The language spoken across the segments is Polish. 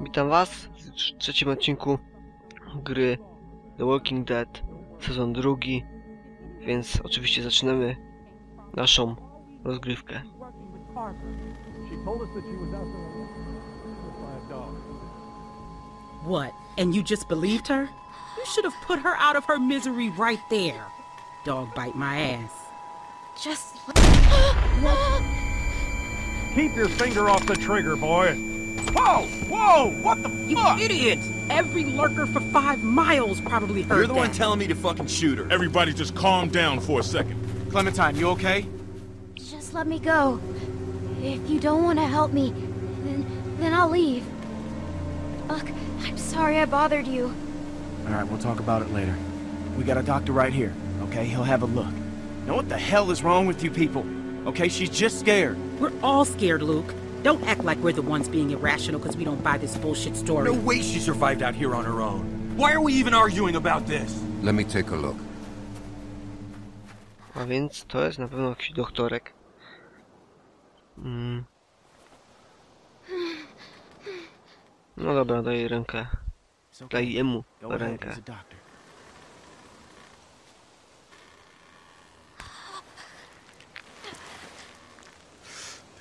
Witam was w trzecim odcinku gry The Walking Dead, sezon drugi, więc oczywiście zaczynamy naszą rozgrywkę. What? And you just believed her? You should have put her out of her misery right there. Dog bite my ass. Just Keep your finger off the trigger, boy. Whoa! Whoa! What the You fuck? idiot! Every lurker for five miles probably heard You're the one telling me to fucking shoot her. Everybody just calm down for a second. Clementine, you okay? just let me go. If you don't want to help me, then then I'll leave. Look, I'm sorry I bothered you. All right, we'll talk about it later. We got a doctor right here, okay? He'll have a look. Now what the hell is wrong with you people? Okay, she's just scared. We're all scared, Luke. Don't act like we're the ones being irrational because we don't buy this bullshit story. No way she survived out here on her own. Why are we even arguing about this? Let me take a look. A więc to jest na pewno jakiś doktorek. Mm. No dobra, daj rękę. It's okay. Daj jemu rękę. he's a doctor.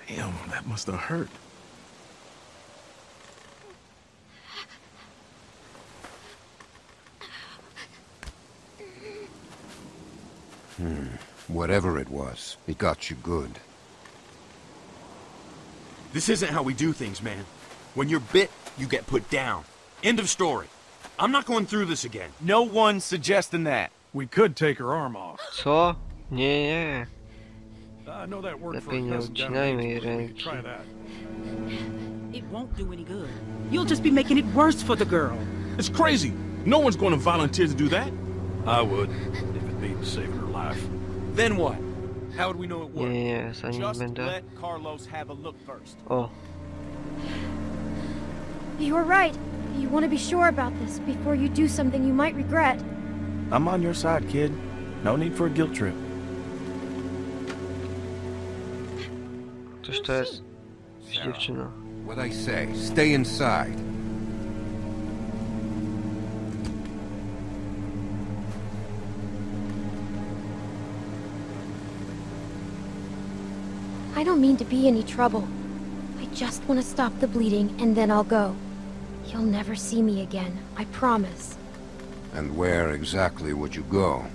Damn, that must have hurt. Hmm. Whatever it was, it got you good. This isn't how we do things, man. When you're bit, you get put down. End of story. I'm not going through this again. No one's suggesting that. We could take her arm off. So? Yeah. nie. I know that worked for Lepiej a nie down odcinajmy in jej Angels. We could ręki. Try that. It won't do any good. You'll just be making it worse for the girl. It's crazy. No one's going to volunteer to do that. I would, if it means saving her life. Then what? How would we know it Nie, worked? nie, nie, zanim Just będę... let Carlos have a look first. Oh. You were right. You want to be sure about this before you do something you might regret. I'm on your side, kid. No need for a guilt trip. Coś to jest. Dziewczyna. What I say, stay inside. I don't mean to be any trouble. I just want to stop the bleeding and then I'll go. You'll never see me again, I promise. And where exactly would you go?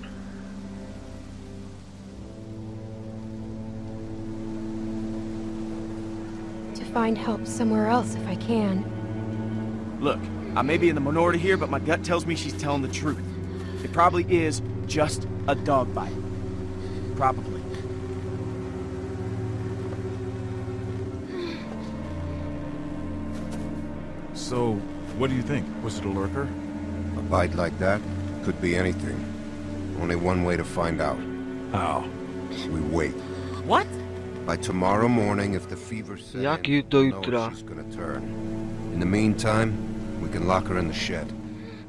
Find help somewhere else if I can. Look, I may be in the minority here, but my gut tells me she's telling the truth. It probably is just a dog bite. Probably. So, what do you think? Was it a lurker? A bite like that could be anything. Only one way to find out. How? We wait. What? By tomorrow morning, if the fever sets Jak in, do know jutra? she's gonna turn. In the meantime, we can lock her in the shed.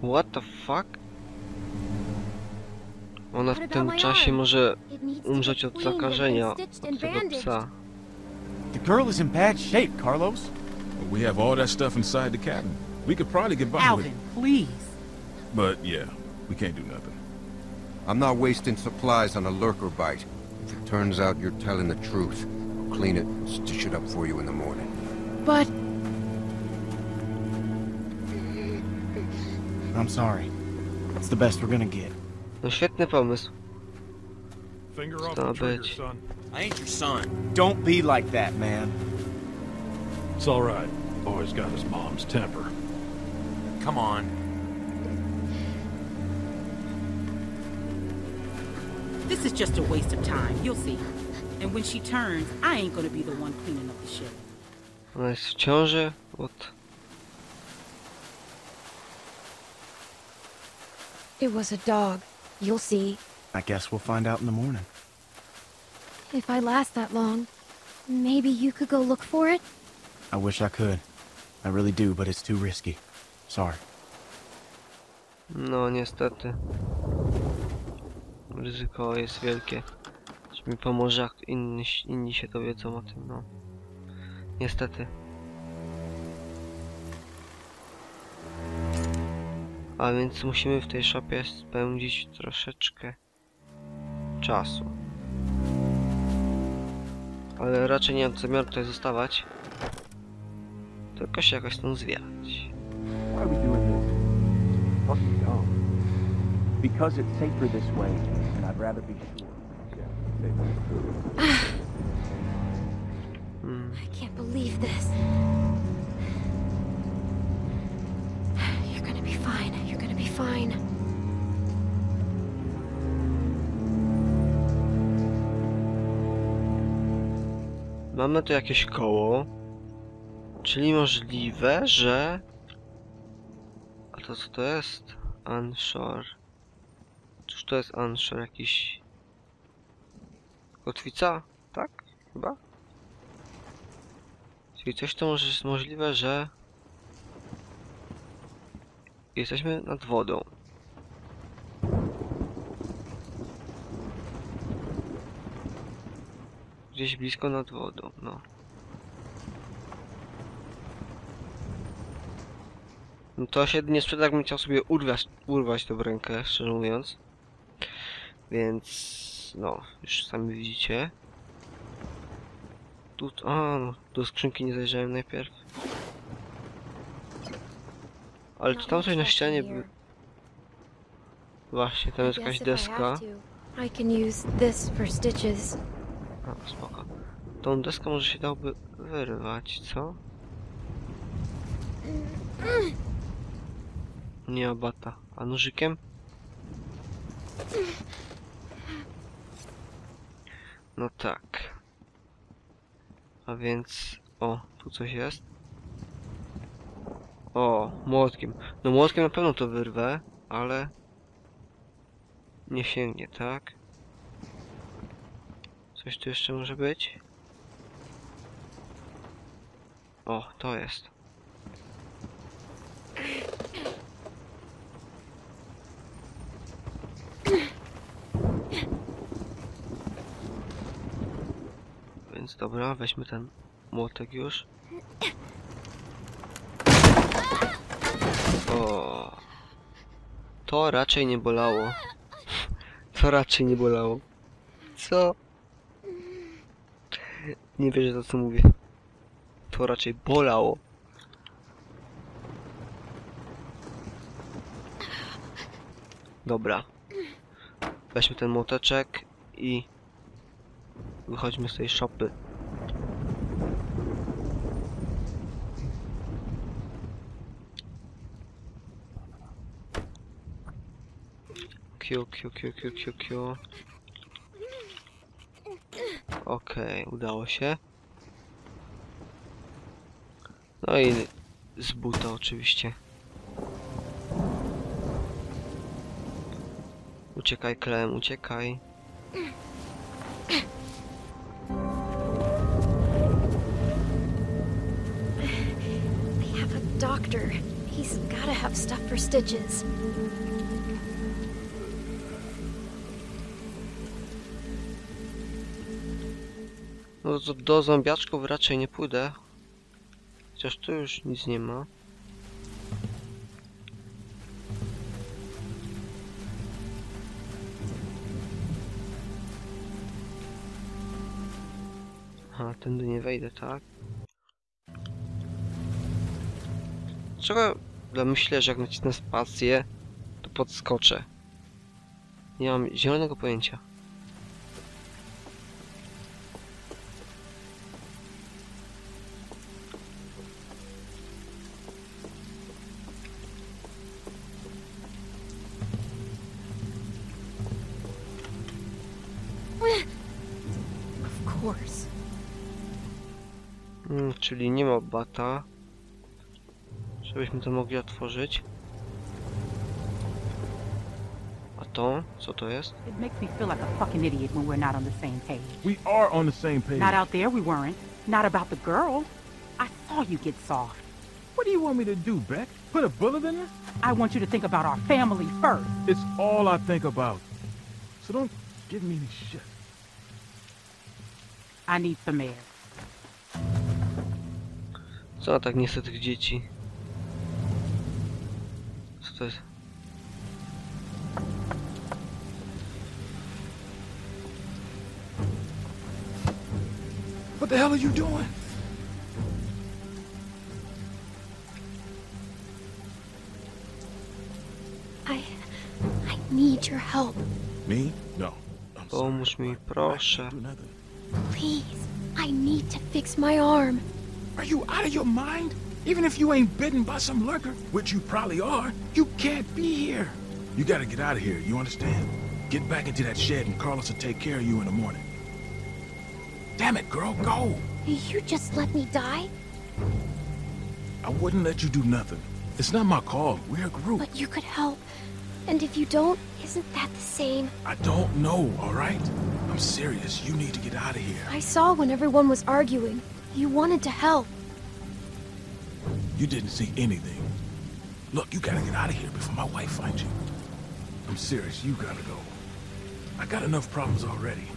What the fuck? Ona What w about tym my czasie może It needs to umrzeć get od cleaned and- zakażenia and stitched od tego psa. The girl is in bad shape, Carlos. We have all that stuff inside the cabin. We could probably get by with Alvin, it. please. But yeah, we can't do nothing. I'm not wasting supplies on a lurker bite. If it turns out you're telling the truth, I'll clean it and stitch it up for you in the morning. But I'm sorry. It's the best we're gonna get. No świetny pomysł. Finger off Stop the trigger, it. son. I ain't your son. Don't be like that, man. It's all right. Boy's got his mom's temper. Come on. This is just a waste of time. You'll see. And when she turns, I ain't gonna be the one cleaning up the shit. Ona jest w ciąży? What? It was a dog. You'll see. I guess we'll find out in the morning. If I last that long, maybe you could go look for it? I wish I could. I really do, but it's too risky. Sorry. No niestety. Ryzyko jest wielkie. Czy mi pomoże, jak inni, inni się dowiedzą o tym, no. Niestety. A więc musimy w tej szopie spędzić troszeczkę czasu. Ale raczej nie mam zamiaru tutaj zostawać. Tylko się jakoś stąd zwiać. Because it's safer this way, and I'd rather be sure. Hmm. I can't believe this. You're gonna be fine. You're gonna be fine. Mamy tu jakieś koło. Czyli możliwe, że... A to co to jest? Unshore. Cóż to jest Unshore? Jakiś... Kotwica? Tak? Chyba? Czyli coś to może jest możliwe, że... Jesteśmy nad wodą. Gdzieś blisko nad wodą, no. No to się nie sprzeda, jakbym chciał sobie urwać, urwać tę rękę, szczerze mówiąc. Więc... no, już sami widzicie. Tu... a, no, do skrzynki nie zajrzałem najpierw. Ale czy tam coś na ścianie by... Właśnie, tam jest jakaś deska. have to, I can use this for stitches. A, spoko. Tą deskę może się dałoby wyrwać, co? Nie ma bata. A nożykiem? No tak. A więc... O, tu coś jest. O, młotkiem. No młotkiem na pewno to wyrwę, ale... Nie sięgnie, tak? Coś tu jeszcze może być? O, to jest. Więc dobra, weźmy ten młotek już. O, to raczej nie bolało. To raczej nie bolało. Co? Nie wierzę to co mówię. To raczej bolało. Dobra. Weźmy ten młoteczek i wychodźmy z tej szopy. Q, Q, Q, Q, Q, Q. Okej, udało się. No i z buta oczywiście. Uciekaj, Klem, uciekaj. Have stuff for stitches. No to do zombiaczków raczej nie pójdę. Chociaż tu już nic nie ma. Aha, tędy nie wejdę, tak? Czego ja myślę, że jak nacisnę spację, to podskoczę? Nie mam zielonego pojęcia. Mm, czyli nie ma bata. Żebyśmy to mogli otworzyć. A to? Co to jest? It makes me feel like a fucking idiot when we're not on the same page. We are on the same page. Not out there we weren't. Not about the girl. I saw you get soft. What do you want me to do, Beck? Put a bullet in her? I want you to think about our family first. It's all I think about. So don't give me any shit. I need some air. Co tak nie chce tych dzieci? What the hell are you doing? I... I need your help. Me? No. I'm Pomóż mi, proszę. Please, I need to fix my arm. Are you out of your mind? Even if you ain't bitten by some lurker, which you probably are, you can't be here. You gotta get out of here, you understand? Get back into that shed and Carlos will take care of you in the morning. Damn it, girl, go! You just let me die? I wouldn't let you do nothing. It's not my call. We're a group. But you could help. And if you don't, isn't that the same? I don't know, all right? I'm serious. You need to get out of here. I saw when everyone was arguing. You wanted to help. You didn't see anything. Look, you gotta get out of here before my wife finds you. I'm serious. You gotta go. I got enough problems already.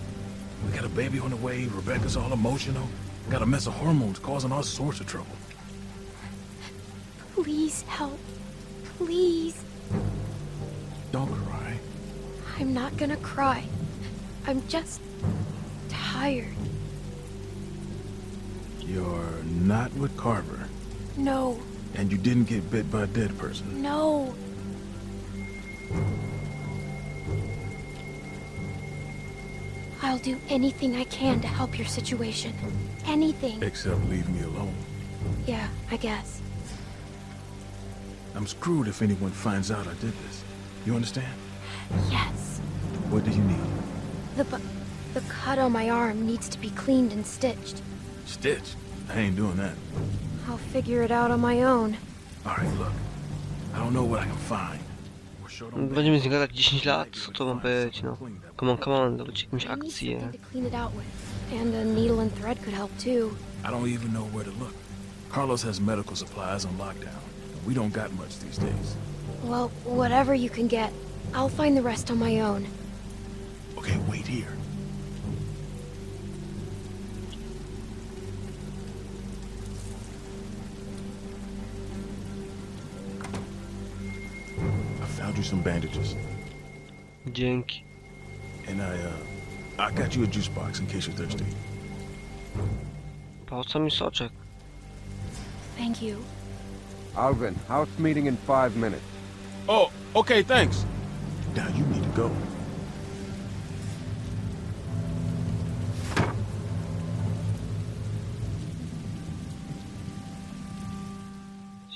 We got a baby on the way. Rebecca's all emotional. Got a mess of hormones causing all sorts of trouble. Please help. Please. Don't cry. I'm not gonna cry. I'm just tired. You're not with Carver. No, And you didn't get bit by a dead person. no. I'll do anything I can to help your situation. Anything. Except leave me alone. Yeah, I guess. I'm screwed if anyone finds out I did this. You understand? Yes. What do you need? The the cut on my arm needs to be cleaned and stitched. Stitched? I ain't doing that. I'll figure it out on my own. All right, look. I don't know what I can find. We're short on Będziemy z nim gadać 10 lat, co to ma być, no. Come on, come on, dawajcie jakąś I need akcję. something to clean it out with. And a needle and thread could help too. I don't even know where to look. Carlos has medical supplies on lockdown. We don't got much these days. Well, whatever you can get. I'll find the rest on my own. Okay, wait here. You some bandages, Dzięki. and I, uh, I got you a juice box in case you're thirsty. Po co mi soczek? Thank you. Alvin, house meeting in five minutes. Oh, okay, thanks. Now you need to go.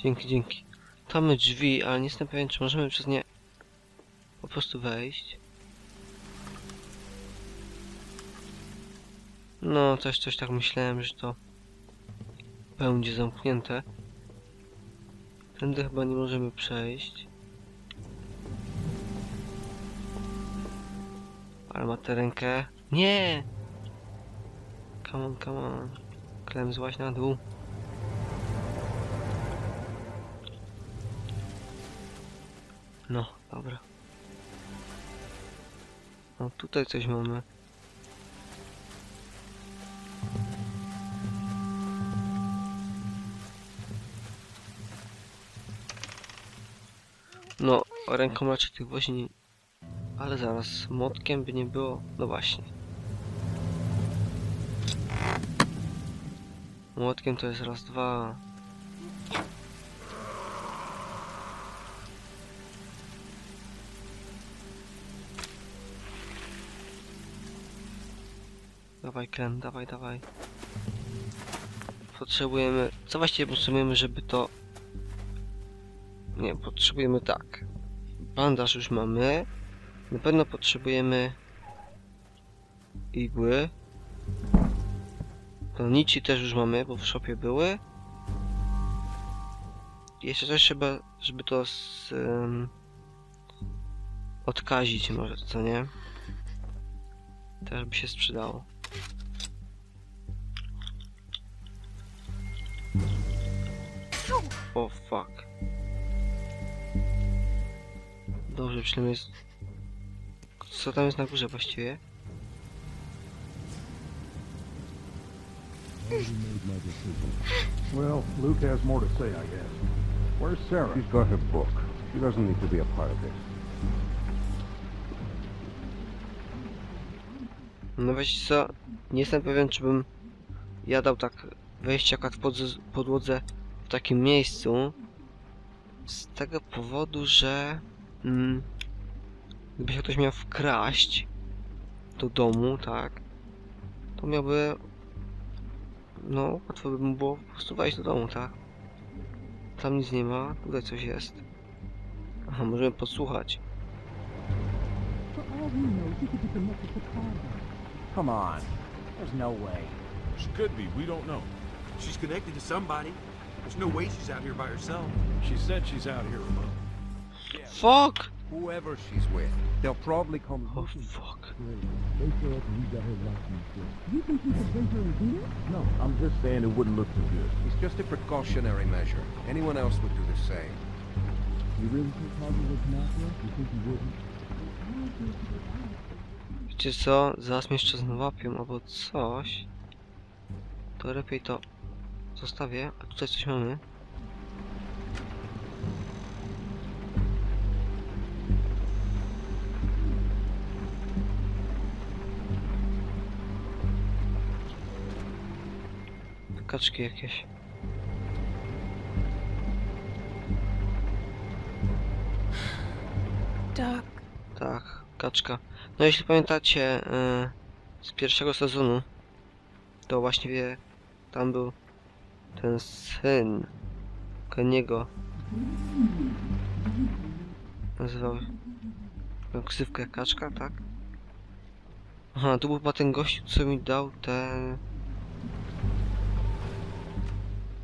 Dzięki, dzięki. To mamy drzwi, ale nie jestem pewien, czy możemy przez nie po prostu wejść. No, też coś tak myślałem, że to będzie zamknięte. Tędy chyba nie możemy przejść. Ale ma tę rękę. Nie! Come on, come on. Klem złaź na dół. No, dobra. No tutaj coś mamy. No, ręką raczej tych woźni. Ale zaraz, młotkiem by nie było. No właśnie. Młotkiem to jest raz, dwa. Dawaj Ken, dawaj, dawaj. Potrzebujemy... Co właściwie potrzebujemy, żeby to... Nie, potrzebujemy tak. Bandaż już mamy. Na pewno potrzebujemy... Igły. Nici też już mamy, bo w shopie były. Jeszcze coś trzeba, żeby to z... Um, odkazić może, co nie? Też by się sprzedało. O fuck. Dobrze, przynajmniej jest... Co tam jest na górze właściwie? Well, Luke has more to say, I guess. Where's Sarah? She's got her book. She doesn't need to be a part of this. No wiecie co? Nie jestem pewien, czy bym ja dał tak wejście akurat w podłodze w takim miejscu z tego powodu, że mm, gdyby się ktoś miał wkraść do domu, tak, to miałby no, łatwo by mu było po prostu wejść do domu, tak? Tam nic nie ma, tutaj coś jest. Aha, możemy podsłuchać. Come on. There's no way. She could be, we don't know. She's connected to somebody. There's no way she's out here by herself. She said she's out here alone. Fuck! Whoever she's with, they'll probably come Oh fuck. They Do you think you can think her with here? No, I'm just saying it wouldn't look too good. It's just a precautionary measure. Anyone else would do the same. you really Wiecie co? Zaraz mnie jeszcze złapią albo coś. To lepiej to zostawię. A tutaj coś mamy. Kaczki jakieś. Doc, Tak, kaczka. No jeśli pamiętacie e, z pierwszego sezonu, to właśnie wie, tam był ten syn Keniego. Nazywał ksywkę kaczka, tak? Aha, tu był chyba ten gość, co mi dał ten...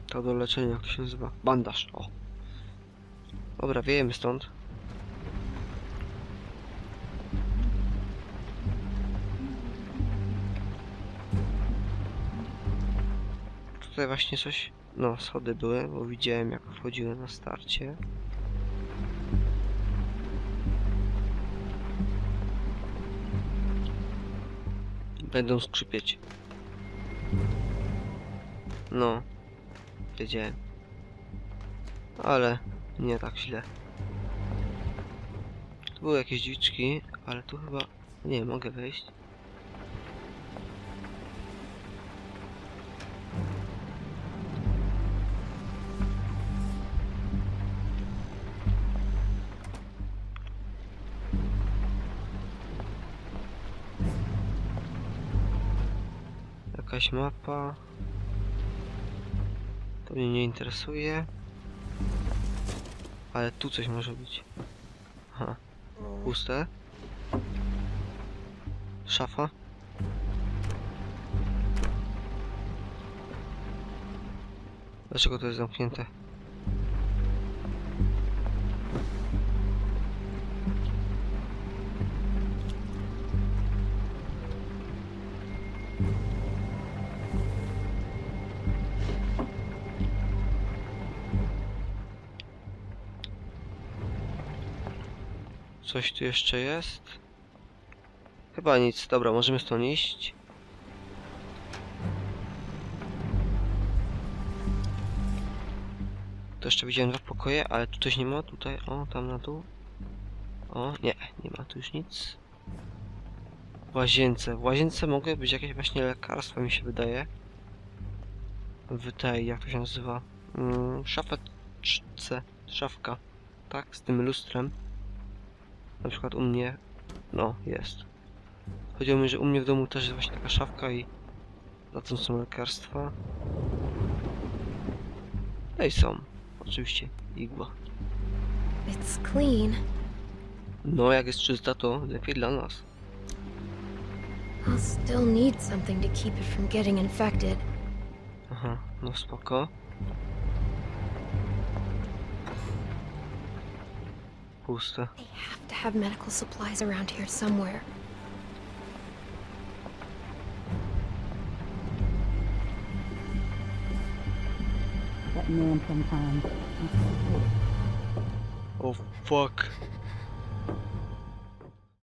To do leczenia, jak się nazywa? Bandaż, o. Dobra, wiejemy stąd. Tutaj właśnie coś... No, schody były, bo widziałem jak wchodziłem na starcie. Będą skrzypieć. No. Wiedziałem. Ale nie tak źle. Tu były jakieś drzwiczki, ale tu chyba... Nie, mogę wejść. Jakaś mapa. To mnie nie interesuje. Ale tu coś może być. Aha. Puste. Szafa. Dlaczego to jest zamknięte? Coś tu jeszcze jest? Chyba nic. Dobra, możemy stąd iść. To jeszcze widziałem dwa pokoje, ale tu coś nie ma. Tutaj, o, tam na dół. O, nie, nie ma tu już nic. W łazience. W łazience mogły być jakieś właśnie lekarstwa, mi się wydaje. W tej, jak to się nazywa? Mm, szafeczce. Szafka. Tak, z tym lustrem. Na przykład u mnie, no, jest. Chodziło mi, że u mnie w domu też jest właśnie taka szafka i za tym są lekarstwa. No i są. Oczywiście igła. it's clean. No, jak jest czysta, to lepiej dla nas. I'll still need something to keep it from getting infected. Aha, no spoko. Puste. They have to have medical supplies around here somewhere. That man sometimes. Oh fuck.